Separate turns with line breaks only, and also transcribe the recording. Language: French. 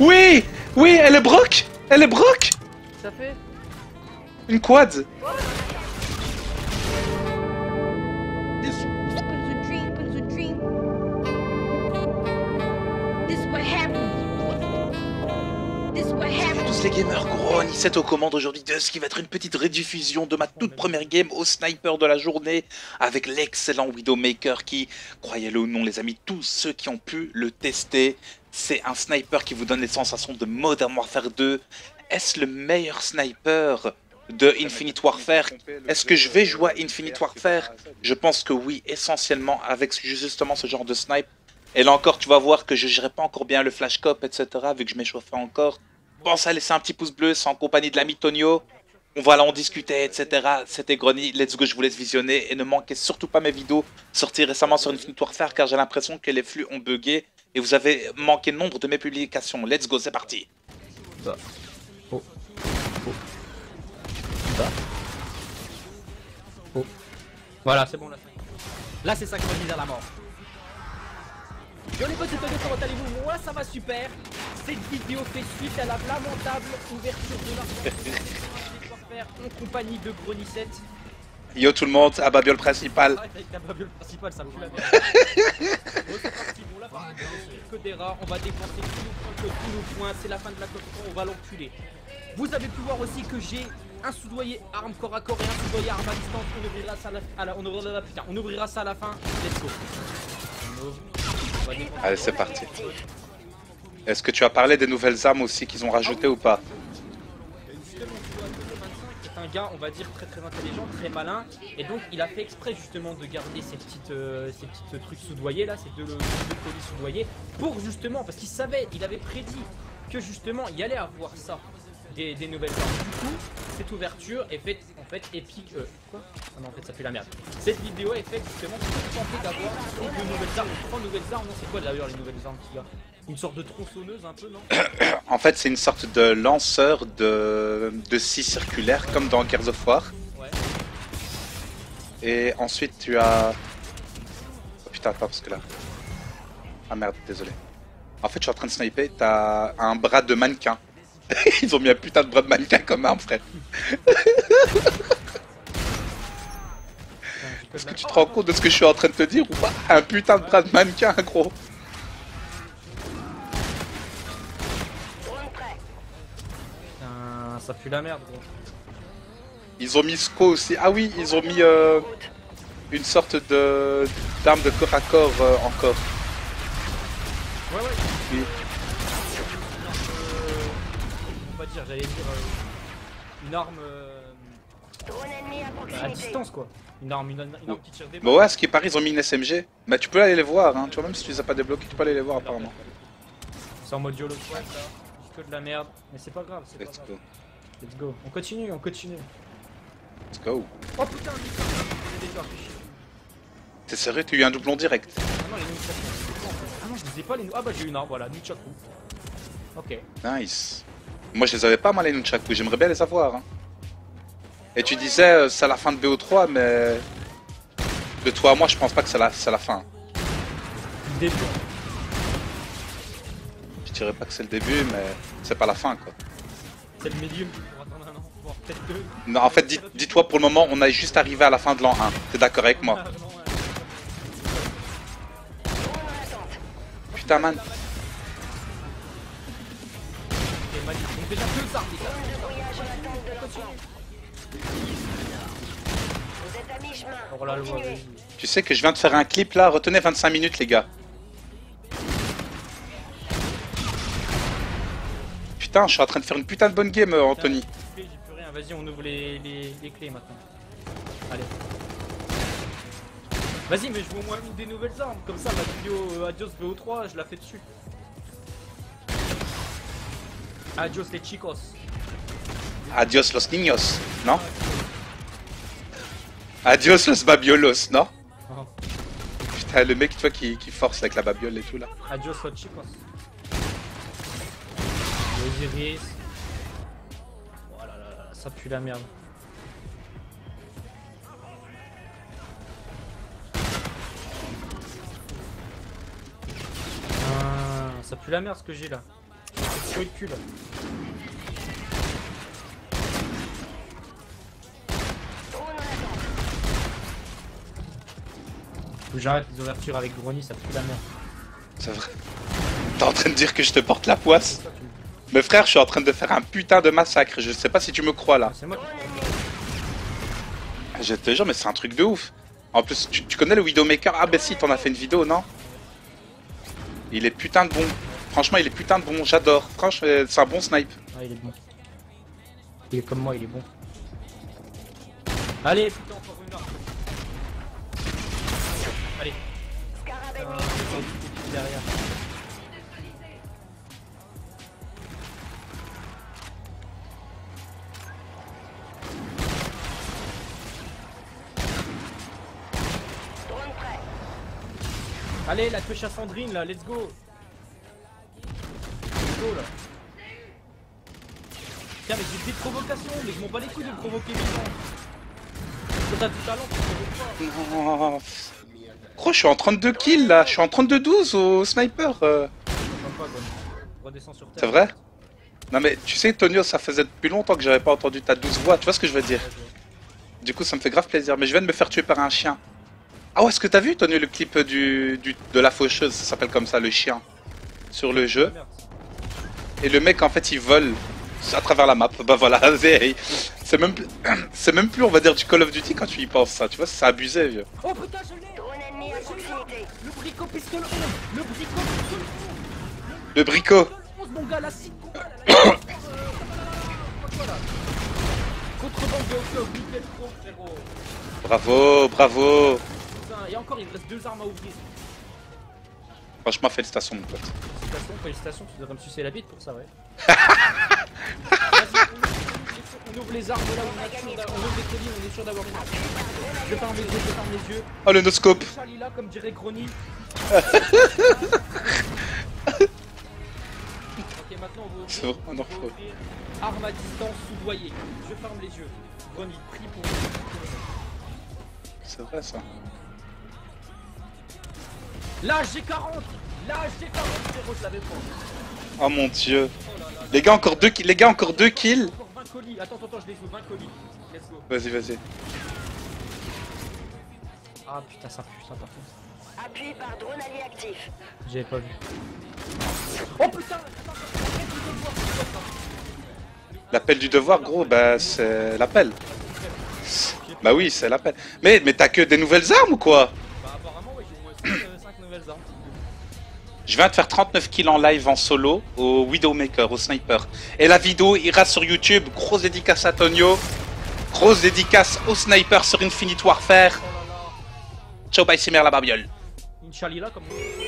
Oui Oui, elle est broc Elle est broc
Ça fait.
Une quad.
What
les gamers, gros Anisette aux commandes aujourd'hui de ce qui va être une petite rediffusion de ma toute première game au sniper de la journée avec l'excellent Widowmaker qui, croyez-le ou non les amis, tous ceux qui ont pu le tester, c'est un sniper qui vous donne les sensations de Modern Warfare 2. Est-ce le meilleur sniper de Infinite Warfare? Est-ce que je vais jouer à Infinite Warfare? Je pense que oui, essentiellement avec justement ce genre de snipe. Et là encore, tu vas voir que je gérerai pas encore bien le flash cop, etc. vu que je m'échauffais encore. Pense à laisser un petit pouce bleu, c'est en compagnie de l'ami Tonio. On va là en discuter, etc. C'était Grony, let's go, je vous laisse visionner. Et ne manquez surtout pas mes vidéos sorties récemment sur Infinite Warfare car j'ai l'impression que les flux ont bugué. Et vous avez manqué nombre de mes publications. Let's go, c'est parti.
Ça. Oh. Oh. Oh. Voilà, c'est bon là. Là, c'est synchronisé à la mort. Yo les potes, c'est comment allez-vous Moi, ça va super. Cette vidéo fait suite à la lamentable ouverture de la en compagnie de Grony7.
Yo tout le monde, à Babiole principal.
Avec la babiole principale, ça me fout la merde. c'est parti, bon, là, par contre, que des rats, on va dépenser tous nos points, que tous nos points, c'est la fin de la coque, on va l'enculer. Vous avez pu voir aussi que j'ai un soudoyer arme corps à corps et un soudoyer arme à distance. On ouvrira ça à la, à la- on ouvrira, putain, on ouvrira ça à la fin. Let's go.
Allez, c'est parti. Est-ce que tu as parlé des nouvelles armes aussi qu'ils ont rajoutées ou pas
Justement, tu vois, Tony 25 est un gars, on va dire, très très intelligent, très malin. Et donc, il a fait exprès justement de garder ces petites, euh, petites trucs soudoyés là, ces deux, deux soudoyés, pour justement, parce qu'il savait, il avait prédit que justement, il allait avoir ça, des, nouvelles armes. Du coup, cette ouverture est faite en fait épique. Euh, quoi? Ah non, en fait, ça fait la merde. Cette vidéo est faite justement pour tenter d'avoir deux nouvelles armes, trois nouvelles armes. Non, c'est quoi d'ailleurs les nouvelles armes qu'il y a? Une sorte de tronçonneuse un peu, non
En fait, c'est une sorte de lanceur de, de scie circulaire, comme dans Gears of War.
Ouais.
Et ensuite, tu as... Oh putain, attends, parce que là... Ah merde, désolé. En fait, je suis en train de sniper, t'as un bras de mannequin. Ils ont mis un putain de bras de mannequin comme arme, frère. Est-ce que tu te rends compte de ce que je suis en train de te dire ou pas? Un putain de bras de mannequin, gros.
Ça pue la merde, gros.
Ils ont mis SCO aussi. Ah oui, ils ont mis euh, une sorte de d'arme de corps à corps euh, encore.
Ouais, ouais.
Oui.
Euh, on va dire, j'allais dire euh, une arme euh, à distance quoi. Une arme, une, une arme qui tire des
Bah ouais, à ce qui paraît, ils ont mis une SMG. Bah tu peux aller les voir, hein. tu vois, même si tu les as pas débloqués, tu peux aller les voir apparemment.
C'est en mode YOLO squad ça. Que de la merde. Mais c'est pas grave, c'est pas
Let's
grave.
Go.
Let's go. On continue, on continue.
Let's go.
Oh putain, lui, j'ai déjà fait chier.
T'es sérieux, tu as eu un doublon direct
Ah non, les nunchaku, c'est quoi, en fait Ah non, je les ai pas les nou- Ah bah j'ai une arme, voilà, nunchaku. Ok.
Nice. Moi je les avais pas mal les nunchaku, j'aimerais bien les avoir. Hein. Et tu disais, euh, c'est la fin de BO3, mais... De toi à moi, je pense pas que c'est la, c'est la fin.
Le début.
Je dirais pas que c'est le début, mais c'est pas la fin quoi.
C'est le medium pour attendre un an, voire peut-être deux.
Non, en fait, dis- dis-toi pour le moment, on est juste arrivé à la fin de l'an 1. T'es d'accord avec moi?
Ah.
Putain, man. Tu sais que je viens de faire un clip là, retenez 25 minutes les gars. Putain, je suis en train de faire une putain de bonne game, euh, Anthony.
J'ai plus rien, vas-y, on ouvre les, les, les clés maintenant. Allez. Vas-y, mais je veux au moins une des nouvelles armes. Comme ça, la vidéo euh, Adios BO3, je la fais dessus. Adios les chicos.
Adios los niños, non? Adios los babiolos, non?
Oh.
Putain, le mec, tu vois, qui, qui force avec la babiole et tout là.
Adios los chicos. Osiris. Oh là là là, ça pue la merde. Ah, ça pue la merde ce que j'ai là. Sur le cul là. Faut que J'arrête les ouvertures avec Grony, ça fout la merde.
C'est vrai. T'es en train de dire que je te porte la poisse Mais frère, je suis en train de faire un putain de massacre. Je sais pas si tu me crois là.
C'est moi qui
Je te jure, mais c'est un truc de ouf. En plus, tu, tu connais le Widowmaker? Ah, bah si, t'en as fait une vidéo, non? Il est putain de bon. Franchement, il est putain de bon. J'adore. Franchement, c'est un bon snipe.
Ah, il est bon. Il est comme moi, il est bon. Allez, putain, encore une arme. Allez. C'est derrière. Allez, la pêche à Sandrine là, let's go. Let's go là. Tiens, mais j'ai des provocations, mais je m'en bats les couilles de me provoquer vivant. Parce que t'as du talent, tu provoques pas.
Oh. Gros, je suis en 32 kills là. Je suis en 32-12 au sniper. euh. C'est vrai? Non, mais tu sais, Tonio, ça faisait depuis longtemps que j'avais pas entendu ta douce voix. Tu vois ce que je veux dire? Du coup, ça me fait grave plaisir. Mais je viens de me faire tuer par un chien. Ah ouais, est-ce que t'as vu, Tonio, le clip du, du- de la faucheuse Ça s'appelle comme ça, le chien. Sur le jeu. Et le mec, en fait, il vole à travers la map. Bah voilà, c'est c'est même, plus- c'est même plus, on va dire, du Call of Duty quand tu y penses, ça. Tu vois, c'est abusé, vieux.
Oh putain, je l'ai. Le bricot pistolet 11 Le bricot pistolet
Le bricot
11 11 mon gars, la 6 combat là, la euh, voilà. Contrebande de Hawk, nickel pro frérot
Bravo, bravo
et encore il me reste deux armes à ouvrir
Franchement, félicitations, mon pote.
Félicitations, félicitations, tu devrais me sucer la bite pour ça, ouais. Vas-y, on ouvre- on ouvre les armes là, on, est sûr on ouvre les colis, on est sûr d'avoir une arme. Je ferme les yeux, je ferme les yeux.
Oh, le no-scope
Charlie là, comme dirait ok, maintenant on va
C'est
ouvrir,
vraiment
on va
affreux.
ouvrir arme à distance soudoyée. Je ferme les yeux. Grony, prie pour
C'est vrai, ça.
Là, j'ai 40 Là, j'ai 40 frérot, je l'avais pas.
Oh mon dieu.
Oh là là.
Les gars, encore deux, ki- les gars, encore deux kills
Encore 20 colis. Attends, attends, attends, je les ouvre. 20 colis. Let's go.
Vas-y, vas-y.
Ah putain, ça pue ça par contre.
Appui par drone allié actif.
J'avais pas vu. Oh putain
L'appel du devoir, gros, bah, c'est l'appel. Bah oui, c'est l'appel. Mais, mais t'as que des nouvelles armes ou quoi? Je viens de faire 39 kills en live en solo au Widowmaker, au sniper. Et la vidéo ira sur YouTube. Grosse dédicace à Tonio. Grosse dédicace au sniper sur Infinite Warfare. Ciao, bye, Simer la
on...